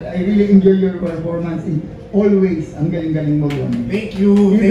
I really enjoy your performance in always. Ang galing-galing mo doon. Thank you. Even